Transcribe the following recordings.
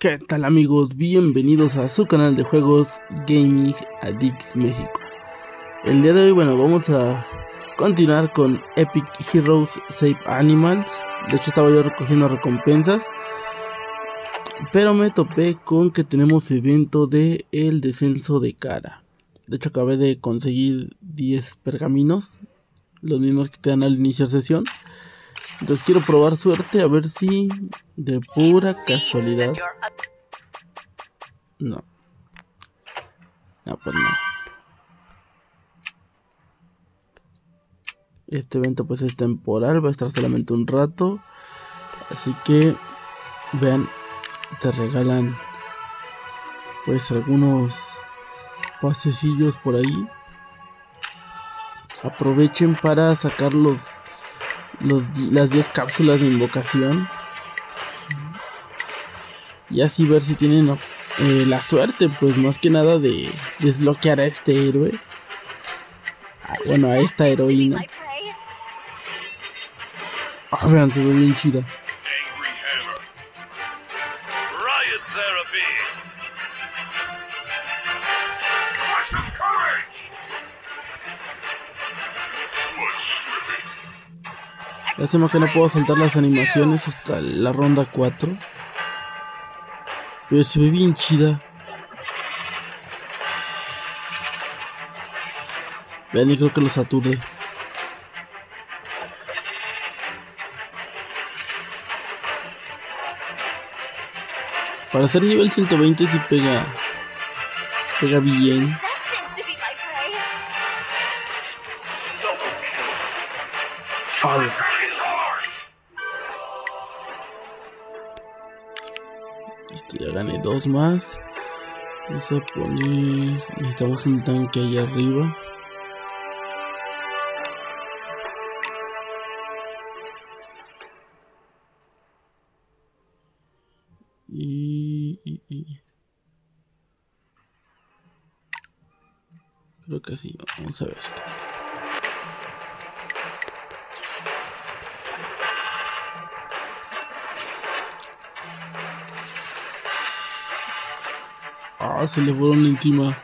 ¿Qué tal amigos? Bienvenidos a su canal de juegos Gaming Addicts México. El día de hoy, bueno, vamos a continuar con Epic Heroes Save Animals. De hecho estaba yo recogiendo recompensas. Pero me topé con que tenemos evento de el descenso de cara. De hecho acabé de conseguir 10 pergaminos. Los mismos que te dan al iniciar sesión. Entonces quiero probar suerte a ver si de pura casualidad. No. No, pues no. Este evento pues es temporal, va a estar solamente un rato. Así que vean, te regalan pues algunos pasecillos por ahí. Aprovechen para sacar los las 10 cápsulas de invocación. Y así ver si tienen eh, la suerte, pues más que nada de desbloquear a este héroe. Ah, bueno, a esta heroína. Ah, vean, se ve bien chida. Lástima que no puedo saltar las animaciones hasta la ronda 4. Pero se ve bien chida. Vean, y creo que los aturde. Para ser nivel 120 si pega. Pega bien. Listo, ya gané dos más. Vamos a poner. Necesitamos un tanque ahí arriba. Y. Creo que sí, vamos a ver. Ah, se le fueron encima.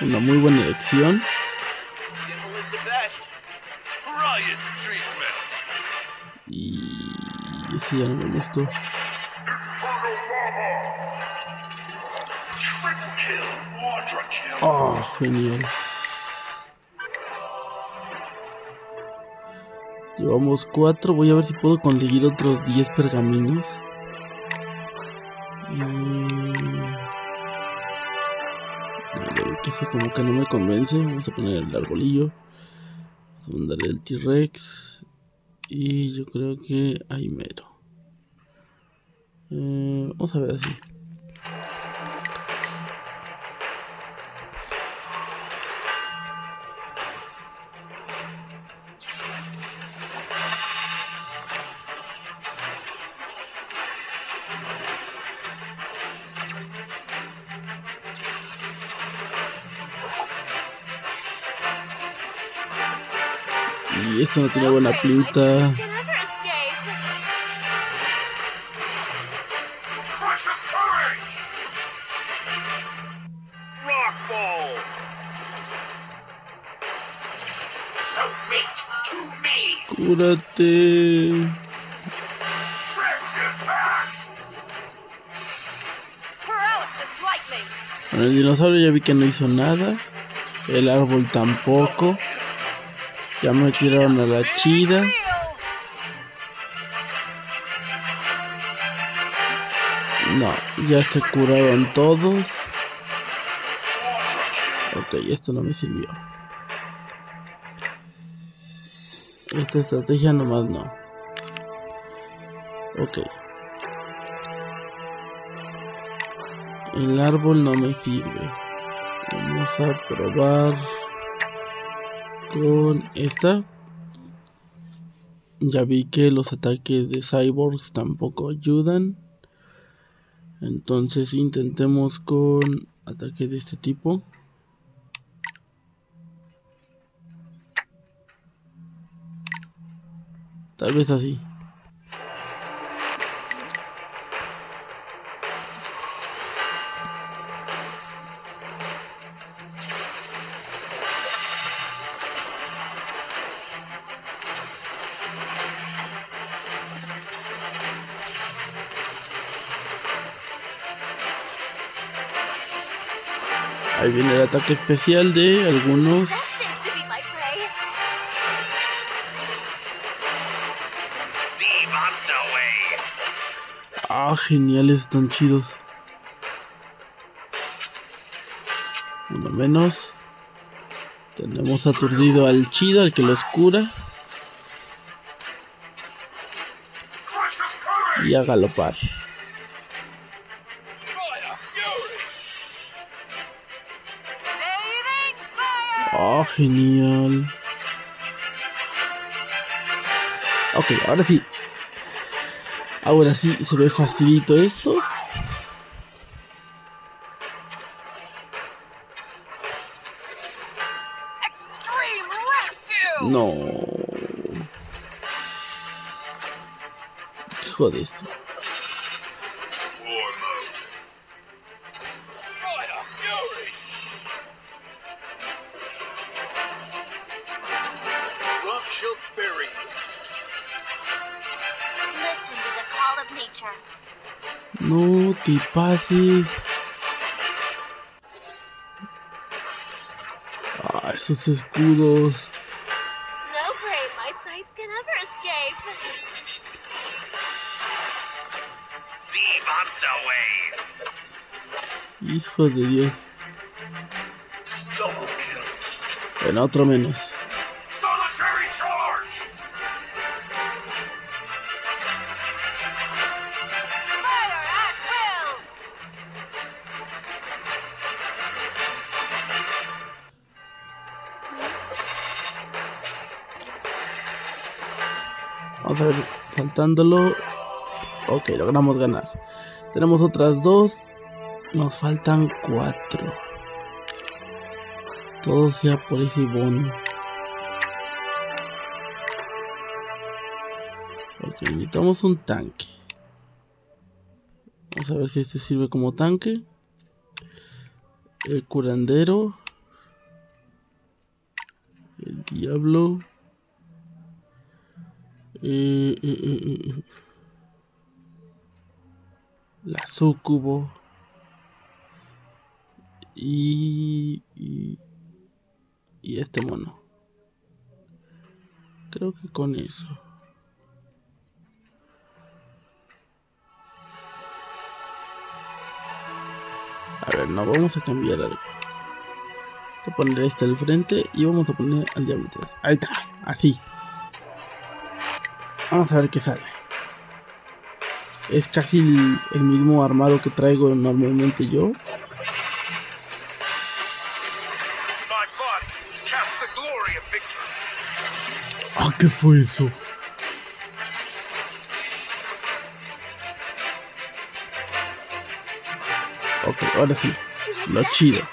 Una muy buena elección. Y ese ya no me gustó. Oh, genial. Llevamos cuatro. Voy a ver si puedo conseguir otros 10 pergaminos. que sé, como que no me convence. Vamos a poner el arbolillo. Vamos a mandar el T-Rex. Y yo creo que hay mero. Eh, vamos a ver así. Y esto no tiene buena pinta. Cúrate. El dinosaurio ya vi que no hizo nada. El árbol tampoco. Ya me tiraron a la chida. No, ya se curaron todos. Ok, esto no me sirvió. Esta estrategia nomás no. Ok. El árbol no me sirve. Vamos a probar con esta. Ya vi que los ataques de cyborgs tampoco ayudan. Entonces intentemos con ataque de este tipo. Tal vez así. Ahí viene el ataque especial de algunos. Ah, geniales, están chidos. Uno menos. Tenemos aturdido al chido, al que los cura. Y a galopar. Oh, genial. Ok, ahora sí. Ahora sí se ve facilito esto. No. Hijo de eso. No te pases. Ah, esos escudos. No brave my sights can ever escape. See monster wave. Hijo de Dios. Bueno, otro menos. Vamos a ver, saltándolo. Ok, logramos ganar. Tenemos otras dos. Nos faltan cuatro. Todo sea por ese bono. Ok, necesitamos un tanque. Vamos a ver si este sirve como tanque. El curandero. El diablo. Eh, eh, eh. La sucubo. Y, y, este mono. Creo que con eso. A ver, no, vamos a cambiar algo. Vamos a poner este al frente y vamos a poner al diablo atrás. Ahí está, así. Vamos a ver qué sale. Es casi el, el mismo armado que traigo normalmente yo. Ah, ¿qué fue eso? Ok, ahora sí. Lo chido.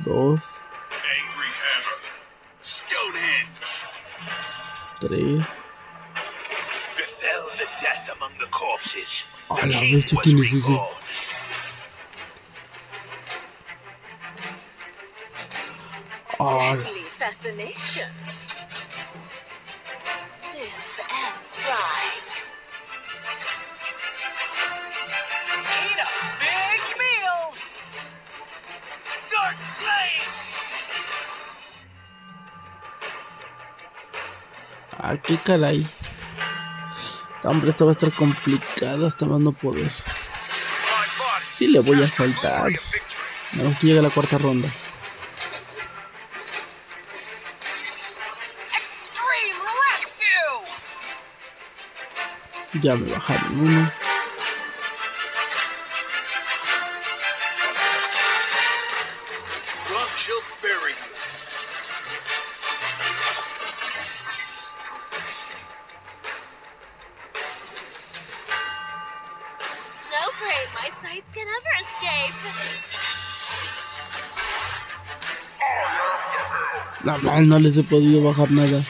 dois, três. Olha, vê o que eles dizem. Olha. Ah, qué caray. Hombre, esto va a estar complicado hasta más no poder. Sí, le voy a saltar. que llega la cuarta ronda. Ya me bajaron uno. Sights can escape. No, les he podido bajar nada.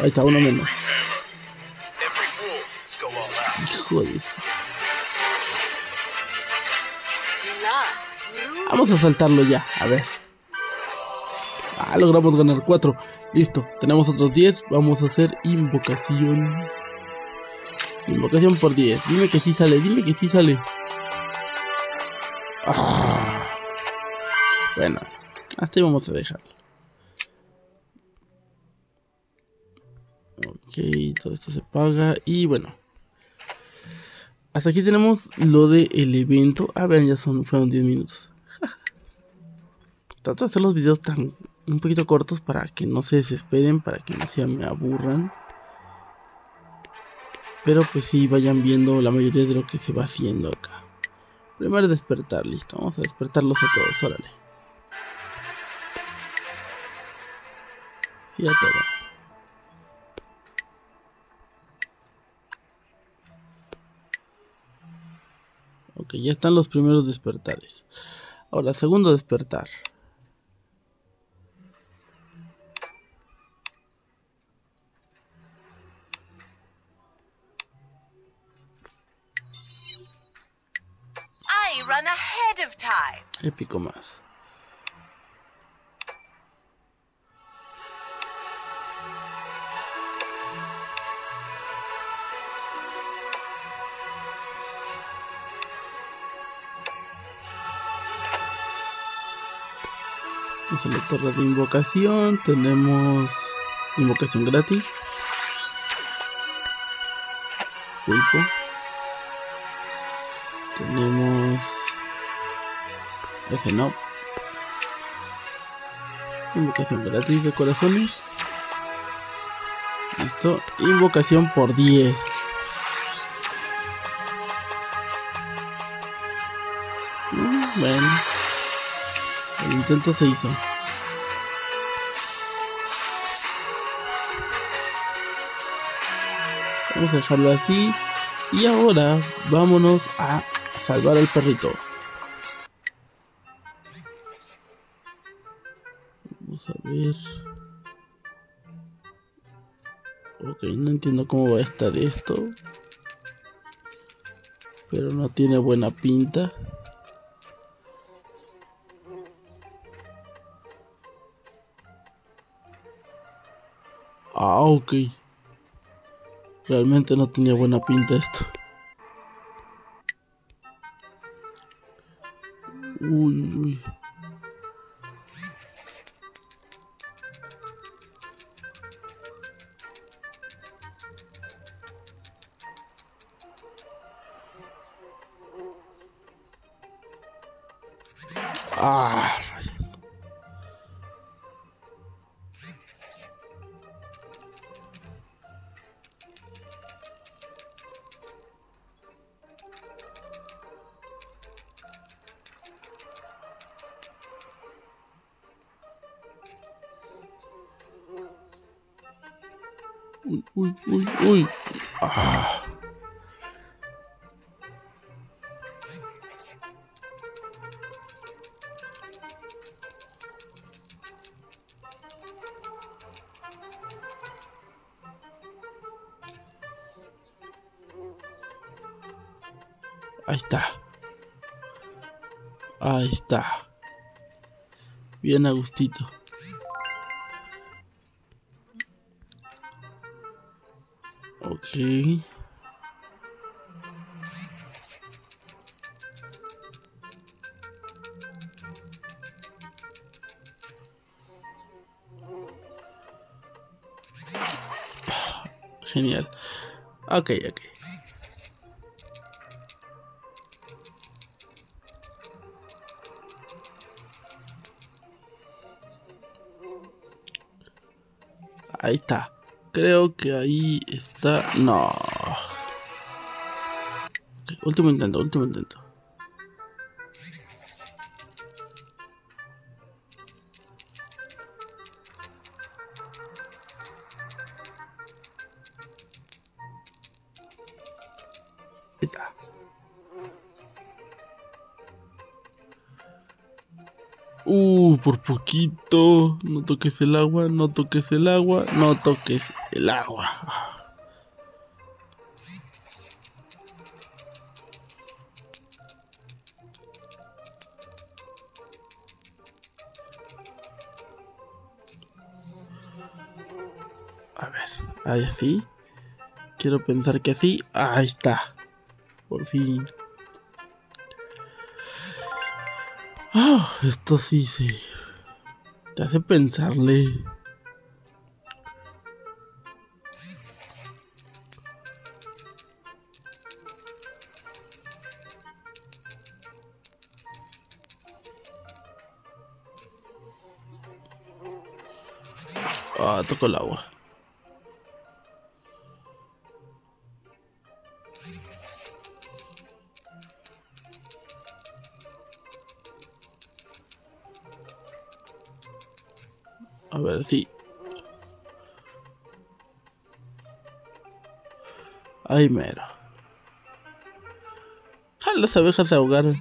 Ahí está, uno menos. Hijo de eso. Vamos a saltarlo ya, a ver. Ah, logramos ganar 4. Listo, tenemos otros 10. Vamos a hacer invocación. Invocación por 10. Dime que sí sale, dime que sí sale. Ah. Bueno, hasta ahí vamos a dejarlo. Ok, todo esto se paga. Y bueno. Hasta aquí tenemos lo del evento. Ah, vean, ya son, fueron 10 minutos. Trato de hacer los videos tan un poquito cortos para que no se desesperen, para que no se me aburran. Pero pues sí, vayan viendo la mayoría de lo que se va haciendo acá. Primero despertar, listo. Vamos a despertarlos a todos, órale. Sí, a todos. Ok, ya están los primeros despertares. Ahora, segundo despertar. Épico más. Vamos la torre de invocación. Tenemos invocación gratis. Pulpo. Ese no. Invocación gratis de corazones. Listo. Invocación por 10. Mm, Bueno. El intento se hizo. Vamos a dejarlo así. Y ahora vámonos a salvar al perrito. Ok, no entiendo cómo va a estar esto. Pero no tiene buena pinta. Ah, ok. Realmente no tenía buena pinta esto. Uy, uy, uy, uy. Ah. Ahí está. Ahí está. Bien a gustito. Ok. Genial. Ok, ok. Ahí está. Creo que ahí está. No. Último intento, último intento. Poquito. No toques el agua, no toques el agua, no toques el agua. A ver, ahí así. Quiero pensar que así. Ahí está. Por fin. Ah, esto sí, sí. Te hace pensarle. Ah, toco el agua. Ay, mero. Las abejas se ahogaron.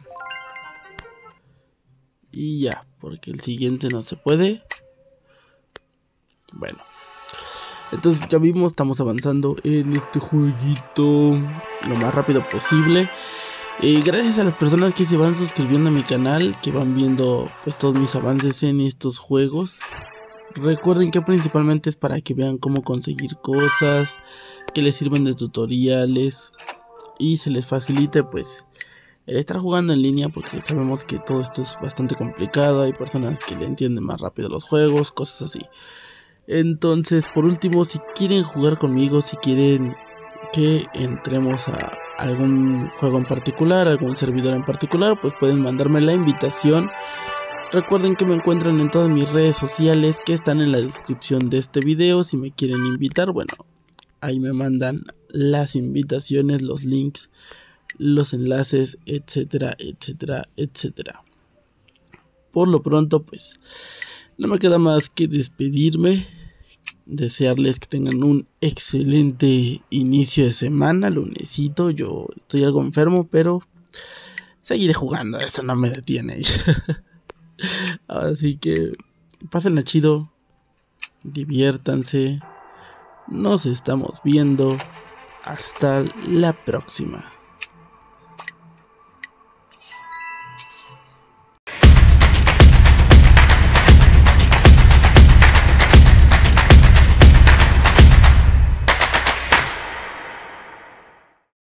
Y ya, porque el siguiente no se puede. Bueno. Entonces ya vimos, estamos avanzando en este jueguito lo más rápido posible. Eh, gracias a las personas que se van suscribiendo a mi canal, que van viendo pues todos mis avances en estos juegos. Recuerden que principalmente es para que vean cómo conseguir cosas, que les sirven de tutoriales y se les facilite pues el estar jugando en línea porque sabemos que todo esto es bastante complicado, hay personas que le entienden más rápido los juegos, cosas así. Entonces, por último, si quieren jugar conmigo, si quieren que entremos a algún juego en particular, algún servidor en particular, pues pueden mandarme la invitación. Recuerden que me encuentran en todas mis redes sociales que están en la descripción de este video. Si me quieren invitar, bueno, ahí me mandan las invitaciones, los links, los enlaces, etcétera, etcétera, etcétera. Por lo pronto, pues no me queda más que despedirme. Desearles que tengan un excelente inicio de semana, lunesito. Yo estoy algo enfermo, pero seguiré jugando. Eso no me detiene. Así que pasen chido. Diviértanse. Nos estamos viendo. Hasta la próxima.